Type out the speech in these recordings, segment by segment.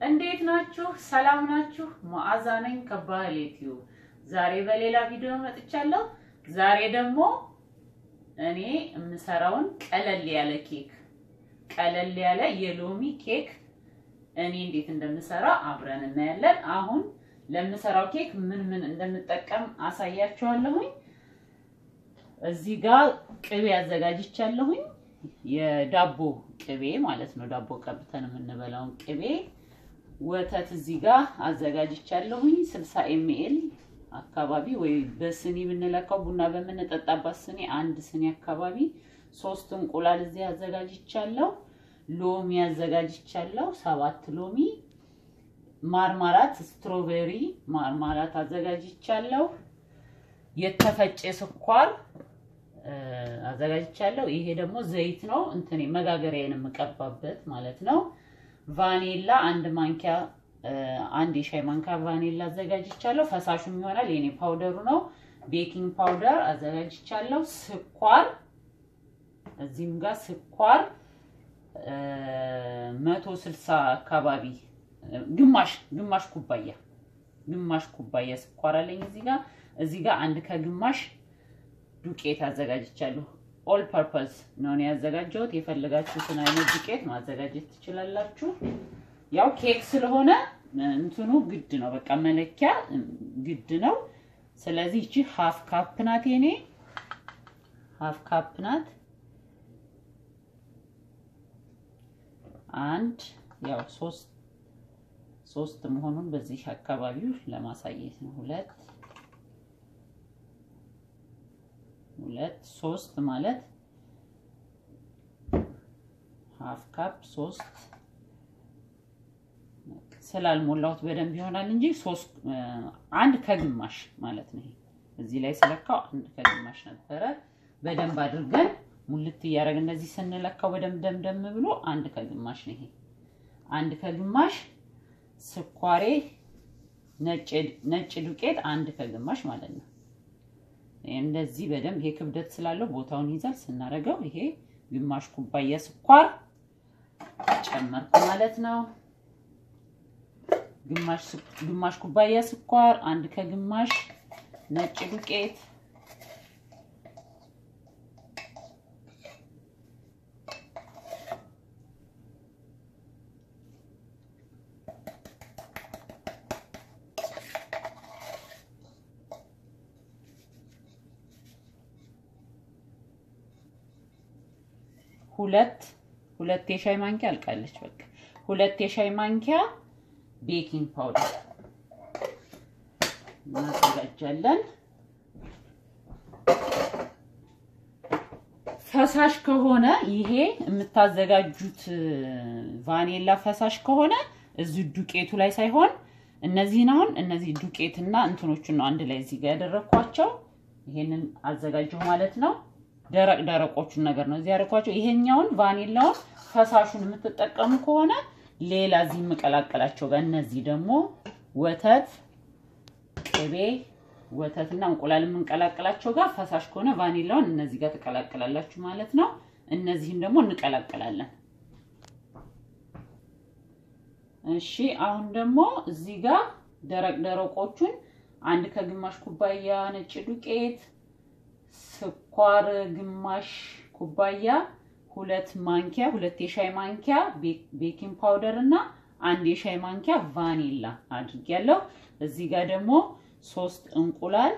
እንዴት ናችሁ? ሰላም ናችሁ? መዓዛ ነኝ ከባህል ዩቲዩብ። ዛሬ በሌላ ቪዲዮ መጥቻለሁ። ዛሬ ደግሞ እኔ የምሰራውን ቀለል ያለ ኬክ ቀለል ያለ የሎሚ ኬክ እኔ እንዴት እንደምሰራ አብረን እናያለን። አሁን ለምሰራው ኬክ ምን ምን እንደምጠቀም አሳያችኋለሁኝ። እዚህ ጋር ቅቤ አዘጋጅቻለሁኝ። የዳቦ ቅቤ ማለት ነው። ዳቦ ቀብተን የምንበላውን ቅቤ። ወተት እዚህ ጋር አዘጋጅቻለሁኝ 60 ኤምኤል አካባቢ ወይ በስኒ ብንለካው ቡና በምንጠጣባት ስኒ አንድ ስኒ አካባቢ። ሶስት እንቁላል እዚህ አዘጋጅቻለሁ። ሎሚ አዘጋጅቻለሁ፣ ሰባት ሎሚ። ማርማራት ስትሮቤሪ ማርማራት አዘጋጅቻለሁ። የተፈጨ ስኳር አዘጋጅቻለሁ። ይሄ ደግሞ ዘይት ነው፣ እንትን መጋገሪያን የምቀባበት ማለት ነው። ቫኒላ አንድ ማንኪያ አንድ የሻይ ማንኪያ ቫኒላ አዘጋጅቻለሁ። ፈሳሹም ይሆናል የኔ ፓውደሩ ነው። ቤኪንግ ፓውደር አዘጋጅቻለሁ። ስኳር እዚህም ጋር ስኳር መቶ ስልሳ አካባቢ ግማሽ ግማሽ ኩባያ ግማሽ ኩባያ ስኳር አለኝ እዚህ ጋር እዚህ ጋር አንድ ከግማሽ ዱቄት አዘጋጅቻለሁ። all purpose ነው ያዘጋጀሁት። የፈለጋችሁትን አይነት ዱቄት ማዘጋጀት ትችላላችሁ። ያው ኬክ ስለሆነ እንትኑ ግድ ነው፣ በቃ መለኪያ ግድ ነው። ስለዚህ እቺ half cup ናት፣ የኔ half cup ናት። አንድ ያው ሶስት ሶስት መሆኑን በዚህ አካባቢው ለማሳየት ነው። ሁለት ሁለት ሶስት ማለት ሃፍ ካፕ ሶስት ስላልሞላሁት በደንብ ይሆናል እንጂ ሶስት አንድ ከግማሽ ማለት ነው። እዚህ ላይ ስለካው አንድ ከግማሽ ነበረ። በደንብ አድርገን ሙልት እያደረግን እንደዚህ ስንለካው በደንብ ደምደም ብሎ አንድ ከግማሽ ነው። አንድ ከግማሽ ስኳሬ ነጭ ዱቄት አንድ ከግማሽ ማለት ነው። እንደዚህ በደንብ ይሄ ክብደት ስላለው ቦታውን ይዛል ስናደርገው ይሄ ግማሽ ኩባያ ስኳር ጨመርኩ ማለት ነው። ግማሽ ኩባያ ስኳር፣ አንድ ከግማሽ ነጭ ዱቄት ሁለት ሁለት የሻይ ማንኪያ አልቃለች። በቃ ሁለት የሻይ ማንኪያ baking powder እናዘጋጃለን። ፈሳሽ ከሆነ ይሄ የምታዘጋጁት ቫኒላ ፈሳሽ ከሆነ እዚህ ዱቄቱ ላይ ሳይሆን እነዚህን አሁን እነዚህ ዱቄትና እንትኖቹን ነው አንድ ላይ እዚህ ጋር ያደረኳቸው። ይሄንን አዘጋጀሁ ማለት ነው። ደረቅ ደረቆቹን ነገር ነው እዚህ ያደረኳቸው። ይሄኛውን ቫኒላውን ፈሳሹን የምትጠቀሙ ከሆነ ሌላ እዚህ የምቀላቀላቸው ጋር እነዚህ ደግሞ ወተት፣ ቅቤ፣ ወተትና እንቁላል የምንቀላቀላቸው ጋር ፈሳሽ ከሆነ ቫኒላውን እነዚህ ጋር ትቀላቀላላችሁ ማለት ነው። እነዚህን ደግሞ እንቀላቀላለን። እሺ አሁን ደግሞ እዚህ ጋር ደረቅ ደረቆቹን አንድ ከግማሽ ኩባያ ነጭ ዱቄት ስኳር ግማሽ ኩባያ፣ ሁለት ማንኪያ ሁለት የሻይ ማንኪያ baking powder እና አንድ የሻይ ማንኪያ ቫኒላ አድርጌያለሁ። እዚህ ጋር ደግሞ ሶስት እንቁላል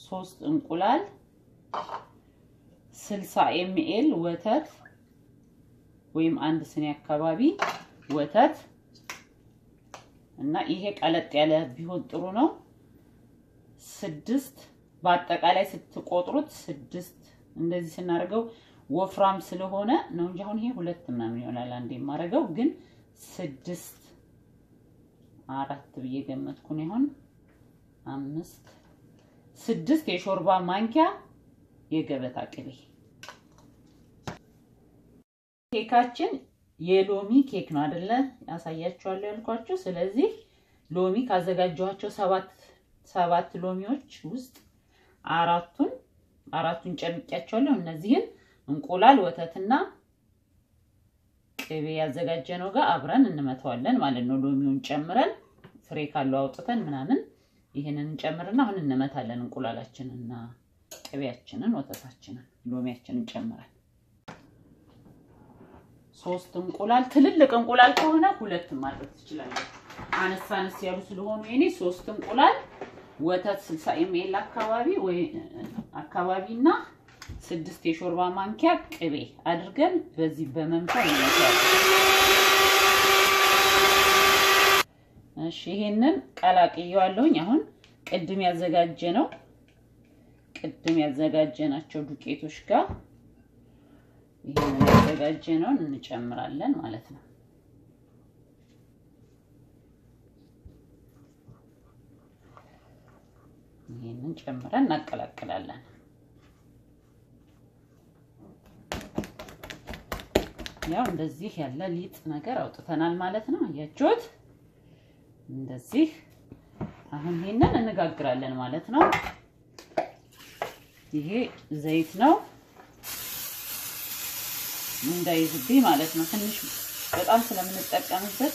ሶስት እንቁላል፣ ስልሳ ml ወተት ወይም አንድ ስኒ አካባቢ ወተት እና ይሄ ቀለጥ ያለ ቢሆን ጥሩ ነው። ስድስት በአጠቃላይ ስትቆጥሩት ስድስት እንደዚህ ስናደርገው ወፍራም ስለሆነ ነው እንጂ አሁን ይሄ ሁለት ምናምን ይሆናል አንድ የማደርገው። ግን ስድስት አራት ብዬ ገመትኩን ይሆን? አምስት ስድስት የሾርባ ማንኪያ የገበታ ቅቤ። ኬካችን የሎሚ ኬክ ነው አይደለ? ያሳያችኋለሁ ያልኳችሁ። ስለዚህ ሎሚ ካዘጋጀኋቸው ሰባት ሰባት ሎሚዎች ውስጥ አራቱን አራቱን ጨምቄያቸዋለሁ። እነዚህን እንቁላል፣ ወተትና ቅቤ ያዘጋጀነው ጋር አብረን እንመተዋለን ማለት ነው። ሎሚውን ጨምረን ፍሬ ካለው አውጥተን ምናምን ይህንን እንጨምርና አሁን እንመታለን። እንቁላላችንና ቅቤያችንን፣ ወተታችንን፣ ሎሚያችንን ጨምረን ሶስት እንቁላል ትልልቅ እንቁላል ከሆነ ሁለትም ማድረግ ትችላለች። አነስ አነስ ያሉ ስለሆኑ የኔ ሶስት እንቁላል ወተት 60 ኤምኤል አካባቢ ወይ አካባቢና ስድስት የሾርባ ማንኪያ ቅቤ አድርገን በዚህ እንመታለን። እሺ ይሄንን ቀላቅየዋለሁኝ። አሁን ቅድም ያዘጋጀ ነው ቅድም ያዘጋጀናቸው ዱቄቶች ጋር ይሄንን ያዘጋጀነውን እንጨምራለን ማለት ነው። ይሄንን ጨምረን እናቀላቅላለን። ያው እንደዚህ ያለ ሊጥ ነገር አውጥተናል ማለት ነው። አያችሁት? እንደዚህ አሁን ይሄንን እንጋግራለን ማለት ነው። ይሄ ዘይት ነው እንዳይዝብኝ ማለት ነው። ትንሽ በጣም ስለምንጠቀምበት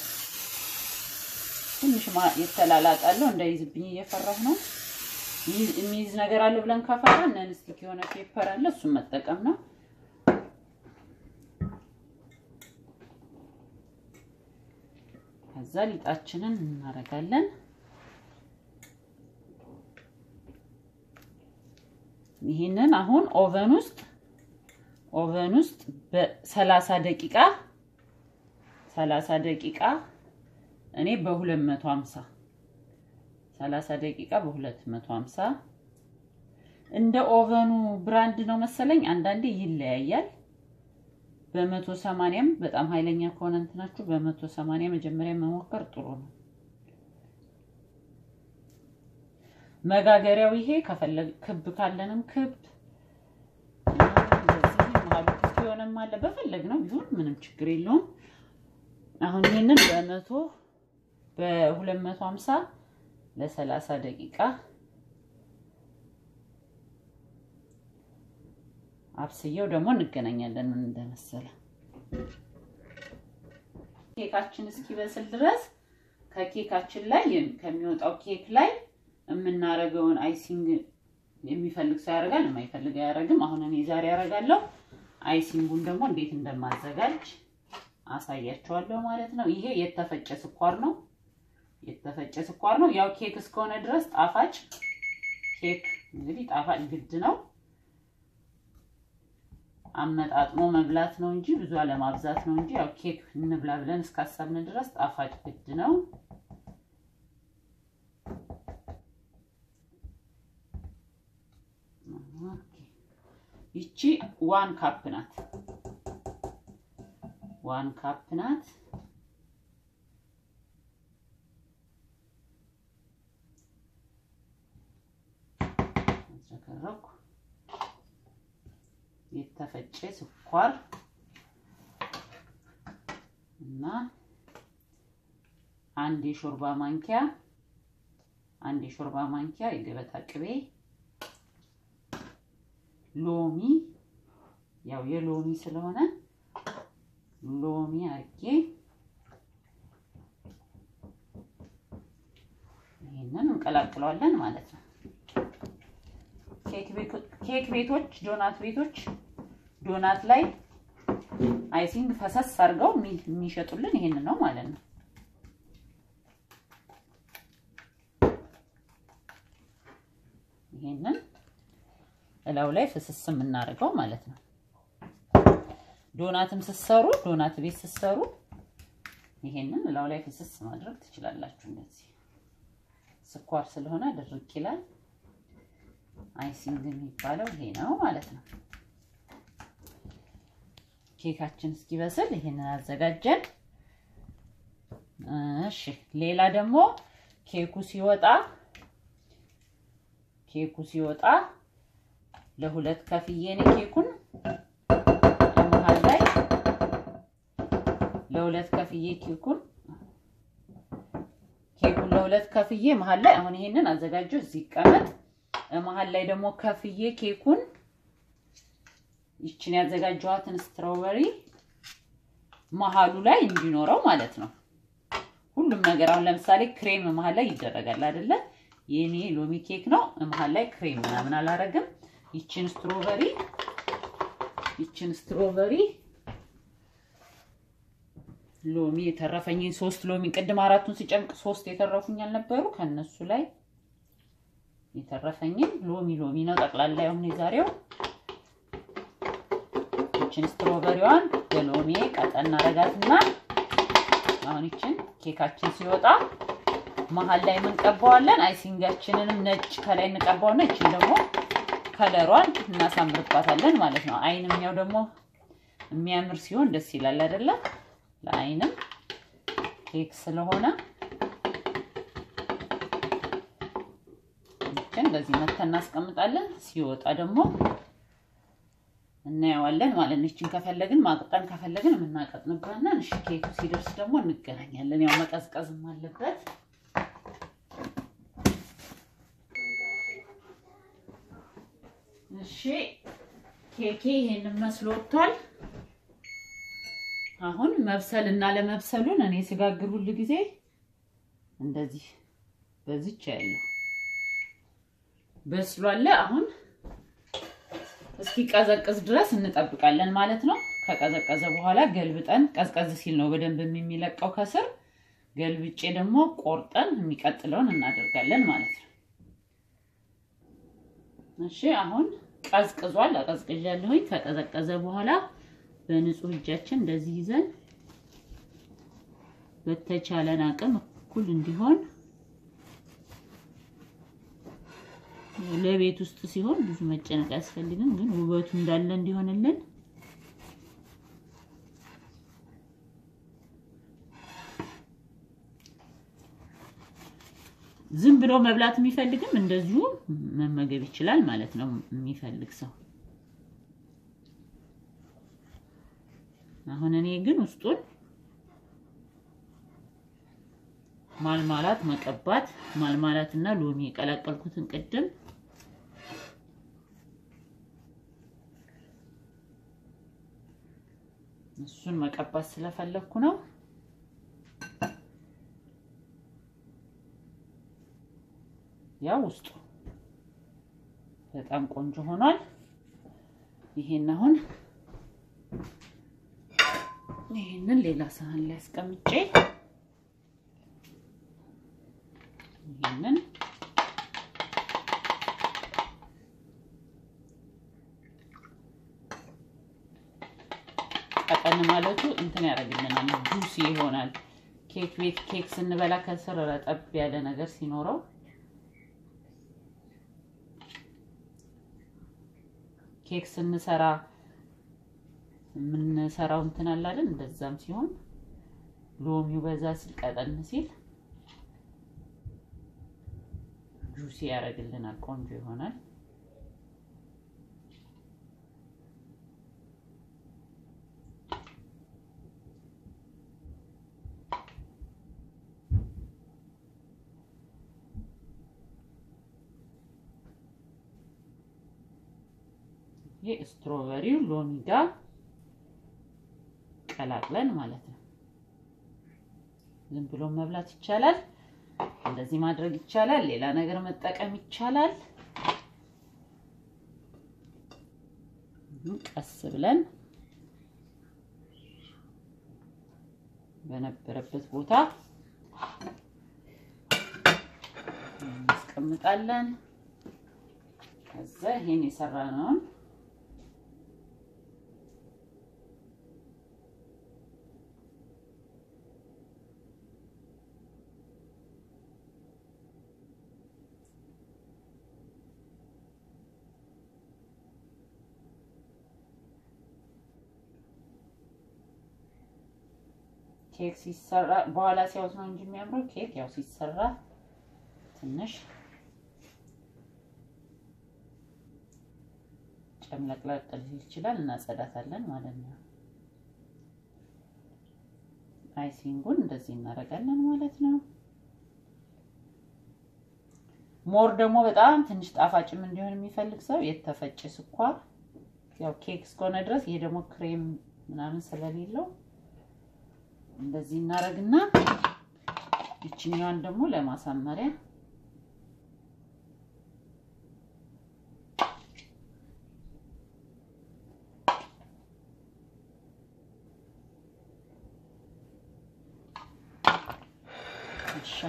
ትንሽ የተላላጣለሁ እንዳይዝብኝ እየፈራሁ ነው። የሚይዝ ነገር አለ ብለን ከፈራ ነን ስቲክ የሆነ ፔፐር አለ እሱን መጠቀም ነው። ከዛ ሊጣችንን እናደርጋለን። ይህንን አሁን oven ውስጥ oven ውስጥ በሰላሳ ደቂቃ ሰላሳ ደቂቃ እኔ በ250 30 ደቂቃ በ250 እንደ oven ኑ brand ነው መሰለኝ። አንዳንዴ ይለያያል። በመቶ ሰማንያም በጣም ኃይለኛ ከሆነ እንትናችሁ በመቶ ሰማንያ መጀመሪያ መሞከር ጥሩ ነው። መጋገሪያው ይሄ ከፈለግ ክብ ካለንም ክብ የሆነም አለ። በፈለግ ነው ቢሆን ምንም ችግር የለውም። አሁን ይሄንን በመቶ በሁለት መቶ ሀምሳ ለሰላሳ ደቂቃ አብስየው ደግሞ እንገናኛለን ምን እንደመሰለ። ኬካችን እስኪበስል ድረስ ከኬካችን ላይ ከሚወጣው ኬክ ላይ የምናረገውን icing የሚፈልግ ሰው ያደርጋል፣ የማይፈልግ አያደርግም። አሁን እኔ ዛሬ ያደርጋለሁ። icing ኡን ደግሞ እንዴት እንደማዘጋጅ አሳያችኋለሁ ማለት ነው። ይሄ የተፈጨ ስኳር ነው። የተፈጨ ስኳር ነው። ያው ኬክ እስከሆነ ድረስ ጣፋጭ ኬክ እንግዲህ ጣፋጭ ግድ ነው። አመጣጥሞ መብላት ነው እንጂ ብዙ አለማብዛት ነው እንጂ ያው ኬክ እንብላ ብለን እስካሰብን ድረስ ጣፋጭ ግድ ነው። ይቺ One cup ናት። One cup ናት። አዘከረኩ የተፈጨ ስኳር እና አንድ የሾርባ ማንኪያ አንድ የሾርባ ማንኪያ የገበታ ቅቤ፣ ሎሚ ያው የሎሚ ስለሆነ ሎሚ አርጌ ይህንን እንቀላቅለዋለን ማለት ነው። ኬክ ቤቶች፣ ዶናት ቤቶች ዶናት ላይ icing ፈሰስ አድርገው የሚሸጡልን ይሄንን ነው ማለት ነው። ይሄንን እላዩ ላይ ፍስስ የምናደርገው ማለት ነው። ዶናትም ስትሰሩ ዶናት ቤት ስትሰሩ ይሄንን እላዩ ላይ ፍስስ ማድረግ ትችላላችሁ። እንደዚህ ስኳር ስለሆነ ድርቅ ይላል። icing የሚባለው ይሄ ነው ማለት ነው። ኬካችን እስኪበስል ይሄንን አዘጋጀን። እሺ ሌላ ደግሞ ኬኩ ሲወጣ ኬኩ ሲወጣ ለሁለት ከፍዬ እኔ ኬኩን መሀል ላይ ለሁለት ከፍዬ ኬኩን ኬኩን ለሁለት ከፍዬ መሀል ላይ አሁን ይሄንን አዘጋጀው እዚህ ይቀመጥ። መሀል ላይ ደግሞ ከፍዬ ኬኩን ይችን ያዘጋጀኋትን ስትሮበሪ መሀሉ ላይ እንዲኖረው ማለት ነው። ሁሉም ነገር አሁን ለምሳሌ ክሬም መሀል ላይ ይደረጋል አይደለ? የኔ ሎሚ ኬክ ነው። መሀል ላይ ክሬም ምናምን አላረግም። ይችን strawberry ይችን strawberry ሎሚ የተረፈኝን ሶስት ሎሚ ቅድም አራቱን ሲጨምቅ ሶስት የተረፉኝ አልነበሩ? ከነሱ ላይ የተረፈኝን ሎሚ ሎሚ ነው ጠቅላላ የሆነ የዛሬው። ይችን ስትሮበሪዋን በሎሚ ቀጠን አረጋትና አሁን ይችን ኬካችን ሲወጣ መሀል ላይ የምንቀባዋለን። አይሲንጋችንንም ነጭ ከላይ እንቀባውና ይችን ደግሞ ከለሯን እናሳምርባታለን ማለት ነው። አይንኛው ደግሞ የሚያምር ሲሆን ደስ ይላል አይደለ? ለአይንም ኬክ ስለሆነ ይችን እንደዚህ መተን እናስቀምጣለን። ሲወጣ ደግሞ እናየዋለን ማለት ነው። ይችን ከፈለግን ማቅጠን ከፈለግን የምናቀጥንበትና ኬኩ ሲደርስ ደግሞ እንገናኛለን። ያው መቀዝቀዝም አለበት። እሺ፣ ኬኬ ይሄንን መስሎ ወጥቷል። አሁን መብሰል እና ለመብሰሉን እኔ ስጋግር ሁሉ ጊዜ እንደዚህ በዚች ያለው በስሏል። አሁን እስኪ ቀዘቅዝ ድረስ እንጠብቃለን ማለት ነው። ከቀዘቀዘ በኋላ ገልብጠን ቀዝቀዝ ሲል ነው በደንብ የሚለቀው ከስር ገልብጬ ደግሞ ቆርጠን የሚቀጥለውን እናደርጋለን ማለት ነው። እሺ አሁን ቀዝቅዟል። አቀዝቅዣለሁኝ። ከቀዘቀዘ በኋላ በንጹህ እጃችን እንደዚህ ይዘን በተቻለን አቅም እኩል እንዲሆን ለቤት ውስጥ ሲሆን ብዙ መጨነቅ አያስፈልግም፣ ግን ውበቱ እንዳለ እንዲሆንልን ዝም ብሎ መብላት የሚፈልግም እንደዚሁ መመገብ ይችላል ማለት ነው። የሚፈልግ ሰው አሁን እኔ ግን ውስጡን ማልማላት መቀባት ማልማላት እና ሎሚ የቀላቀልኩትን ቅድም እሱን መቀባት ስለፈለግኩ ነው። ያው ውስጡ በጣም ቆንጆ ሆኗል። ይሄን አሁን ይሄንን ሌላ ሳህን ላይ አስቀምጬ ይሄንን ቀጠን ማለቱ እንትን ያደርግልናል፣ ጁሲ ይሆናል። ኬክ ቤት ኬክ ስንበላ ከስር ረጠብ ያለ ነገር ሲኖረው ኬክ ስንሰራ የምንሰራው እንትን አለ? እንደዛም ሲሆን ሎሚው በዛ ሲል ቀጠን ሲል ጁሲ ያደርግልናል፣ ቆንጆ ይሆናል። ይህ ስትሮበሪው ሎሚ ጋር ቀላቅለን ማለት ነው። ዝም ብሎ መብላት ይቻላል። እንደዚህ ማድረግ ይቻላል። ሌላ ነገር መጠቀም ይቻላል። ቀስ ብለን በነበረበት ቦታ እናስቀምጣለን። ከዛ ይሄን የሰራነውን ኬክ ሲሰራ በኋላ ሲያዩት ነው እንጂ የሚያምረው። ኬክ ያው ሲሰራ ትንሽ ጨምለቅለቅ ሊል ይችላል። እናጸዳታለን ማለት ነው። icing ኡን እንደዚህ እናደርጋለን ማለት ነው። more ደግሞ በጣም ትንሽ ጣፋጭም እንዲሆን የሚፈልግ ሰው የተፈጨ ስኳር ያው ኬክ እስከሆነ ድረስ ይሄ ደግሞ ክሬም ምናምን ስለሌለው እንደዚህ እናደርግና ይችኛዋን ደግሞ ለማሳመሪያ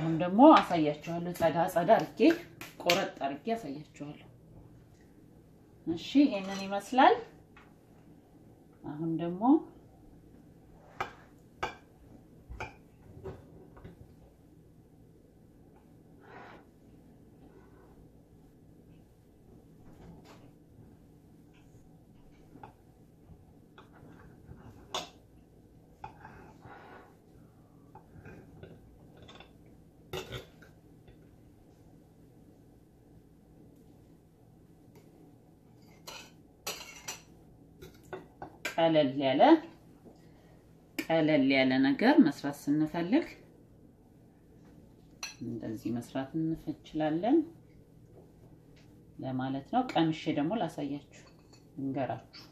አሁን ደግሞ አሳያችኋለሁ። ጸዳ ጸዳ አርጌ ቆረጥ አርጌ አሳያችኋለሁ። እሺ ይሄንን ይመስላል። አሁን ደግሞ ቀለል ያለ ቀለል ያለ ነገር መስራት ስንፈልግ እንደዚህ መስራት እንችላለን ለማለት ነው። ቀምሼ ደግሞ ላሳያችሁ እንገራችሁ።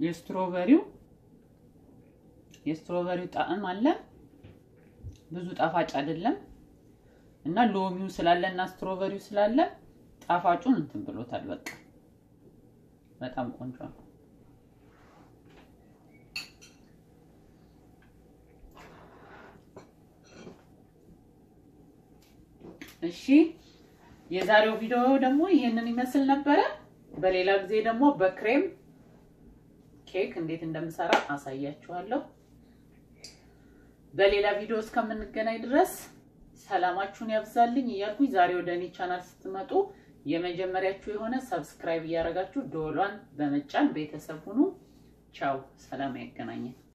የስትሮበሪው የስትሮበሪው ጣዕም አለ ብዙ ጣፋጭ አይደለም እና ሎሚው ስላለ እና ስትሮበሪው ስላለ ጣፋጩን እንትን ብሎታል። በቃ በጣም ቆንጆ ነው። እሺ የዛሬው ቪዲዮ ደግሞ ይሄንን ይመስል ነበረ። በሌላ ጊዜ ደግሞ በክሬም ኬክ እንዴት እንደምሰራ አሳያችኋለሁ። በሌላ ቪዲዮ እስከምንገናኝ ድረስ ሰላማችሁን ያብዛልኝ እያልኩኝ ዛሬ ወደ እኔ ቻናል ስትመጡ የመጀመሪያችሁ የሆነ subscribe እያደረጋችሁ ደወሏን በመጫን ቤተሰብ ሁኑ። ቻው፣ ሰላም ያገናኘን።